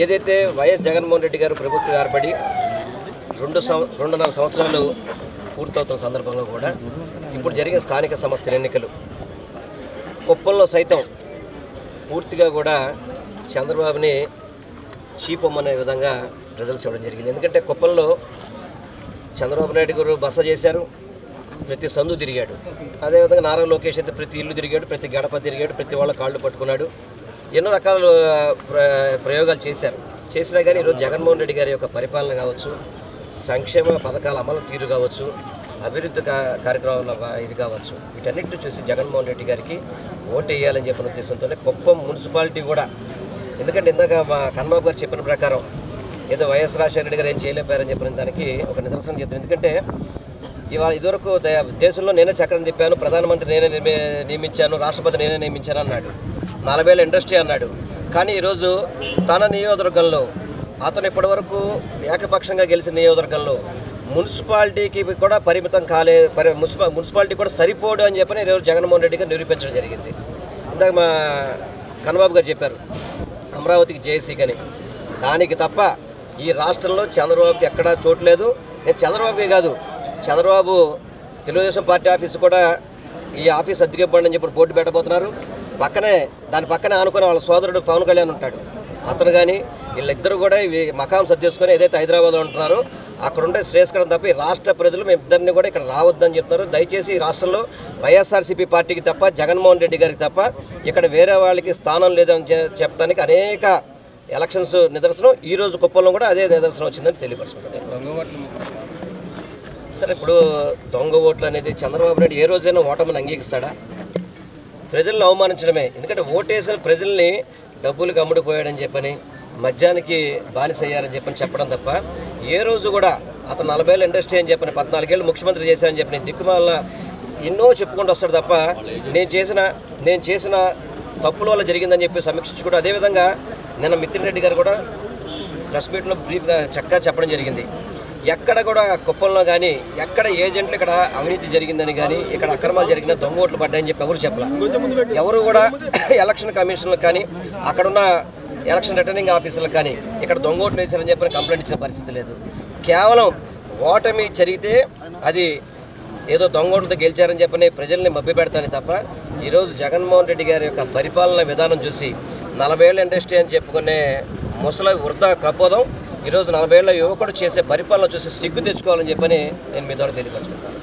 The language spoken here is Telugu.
ఏదైతే వైఎస్ జగన్మోహన్ రెడ్డి గారు ప్రభుత్వం ఏర్పడి రెండు సంవ రెండున్నర సంవత్సరాలు పూర్తవుతున్న సందర్భంలో కూడా ఇప్పుడు జరిగే స్థానిక సంస్థల ఎన్నికలు. కుప్పంలో సైతం పూర్తిగా కూడా చంద్రబాబుని చీపమ్మనే విధంగా రిజల్ట్స్ ఇవ్వడం జరిగింది. ఎందుకంటే కుప్పంలో చంద్రబాబు నాయుడు గారు బస చేశారు ప్రతి సందు తిరిగాడు. అదేవిధంగా నారా లోకేష్ అయితే ప్రతి ఇల్లు తిరిగాడు ప్రతి గడప తిరిగాడు ప్రతి వాళ్ళ కాళ్ళు పట్టుకున్నాడు. ఎన్నో రకాల ప్ర ప్రయోగాలు చేశారు. చేసినా కానీ ఈరోజు జగన్మోహన్ రెడ్డి గారి యొక్క పరిపాలన కావచ్చు సంక్షేమ పథకాల అమలు తీరు కావచ్చు అభివృద్ధి కార్యక్రమాల ఇది కావచ్చు వీటన్నిటిని చూసి జగన్మోహన్ రెడ్డి గారికి ఓటు వేయాలని చెప్పిన ఉద్దేశంతోనే కుప్పం మున్సిపాలిటీ కూడా. ఎందుకంటే ఇందాక మా కన్మాబు గారు చెప్పిన ప్రకారం ఏదో వైఎస్ రాజశేఖర రెడ్డి గారు ఏం చేయలేపారని చెప్పిన దానికి ఒక నిదర్శనం చెప్తాను ఎందుకంటే ఇవాళ ఇదివరకు ద- దేశంలో నేనే చక్రం తిప్పాను ప్రధానమంత్రి నేనే నియమించాను రాష్ట్రపతి నేనే నియమించాను అన్నాడు. నలభై ఇండస్ట్రీ అన్నాడు. కానీ ఈరోజు తన నియోజకవర్గంలో అతను ఇప్పటివరకు ఏకపక్షంగా గెలిచిన నియోజకవర్గంలో మున్సిపాలిటీకి కూడా పరిమితం కాలే పరి మున్సిపా మున్సిపాలిటీ కూడా సరిపోడు అని చెప్పని ఈరోజు జగన్మోహన్ రెడ్డి గారు నిరూపించడం జరిగింది. ఇందాక మా కన్నబాబు గారు చెప్పారు అమరావతికి జేసీ కానీ దానికి తప్ప ఈ రాష్ట్రంలో చంద్రబాబుకి ఎక్కడా చోటు లేదు. నేను చంద్రబాబుకే కాదు చంద్రబాబు తెలుగుదేశం పార్టీ ఆఫీస్ కూడా ఈ ఆఫీస్ అద్దెకి ఇవ్వండి అని చెప్పి బోర్డు పెట్టబోతున్నారు. పక్కనే దాని పక్కనే ఆనుకుని వాళ్ళ సోదరుడు పవన్ కళ్యాణ్ ఉంటాడు. అతను కానీ వీళ్ళిద్దరు కూడా మకాం సర్దేసుకొని ఏదైతే హైదరాబాద్లో ఉంటున్నారో అక్కడ ఉండే శ్రేయస్కరం తప్ప ఈ రాష్ట్ర ప్రజలు మేము ఇద్దరిని కూడా ఇక్కడ రావద్దని చెప్తారు. దయచేసి ఈ రాష్ట్రంలో వైఎస్ఆర్సీపీ పార్టీకి తప్ప జగన్మోహన్ రెడ్డి గారికి తప్ప ఇక్కడ వేరే వాళ్ళకి స్థానం లేదని చెప్పడానికి అనేక ఎలక్షన్స్ నిదర్శనం. ఈ రోజు కుప్పంలో కూడా అదే నిదర్శనం వచ్చిందని తెలియపరుచుకుంటాను సరే ఇప్పుడు దొంగ ఓట్లు అనేది చంద్రబాబు నాయుడు ఏ రోజైనా ఓటమిని అంగీకరిస్తాడా? ప్రజలను అవమానించడమే. ఎందుకంటే ఓటేసిన ప్రజల్ని డబ్బులకు అమ్ముడుపోయాడని చెప్పని మద్యానికి బానిసయ్యారని చెప్పని చెప్పడం తప్ప ఏ రోజు కూడా అతను నలభై ఏళ్ళ ఇండస్ట్రీ అని చెప్పని పద్నాలుగేళ్ళు ముఖ్యమంత్రి చేశారని చెప్పని దిక్కుమాల ఎన్నో చెప్పుకుంటూ వస్తాడు తప్ప నేను చేసిన నేను చేసిన తప్పుల వల్ల జరిగిందని చెప్పి సమీక్షించుకుంటూ అదేవిధంగా నిన్న మిత్రిరెడ్డి రెడ్డి గారు కూడా ప్రెస్ మీట్లో బ్రీఫ్గా చక్కగా చెప్పడం జరిగింది. ఎక్కడ కూడా కుప్పంలో కానీ ఎక్కడ ఏజెంట్లు ఇక్కడ అవినీతి జరిగిందని కానీ ఇక్కడ అక్రమాలు జరిగిన దొంగ ఓట్లు పడ్డాయని చెప్పి ఎవరు చెప్పాల? ఎవరు కూడా ఎలక్షన్ కమిషన్లకు కానీ అక్కడున్న ఎలక్షన్ రిటర్నింగ్ ఆఫీసర్లకు కానీ ఇక్కడ దొంగ ఓట్లు వేశారని చెప్పి కంప్లైంట్ ఇచ్చిన పరిస్థితి లేదు. కేవలం ఓటమి జరిగితే అది ఏదో దొంగ ఓట్లతో గెలిచారని చెప్పని ప్రజల్ని మభ్య పెడతాను తప్ప ఈరోజు జగన్మోహన్ రెడ్డి గారి యొక్క పరిపాలన విధానం చూసి నలభై ఏళ్ళ ఇండస్ట్రీ అని చెప్పుకునే ముసలి వృద్ధ కపోదం ఈరోజు నలభై ఏళ్ళ యువకుడు చేసే పరిపాలన చూసి సిగ్గు తెచ్చుకోవాలని చెప్పని నేను మీ ద్వారా తెలియపరుచుకుంటాను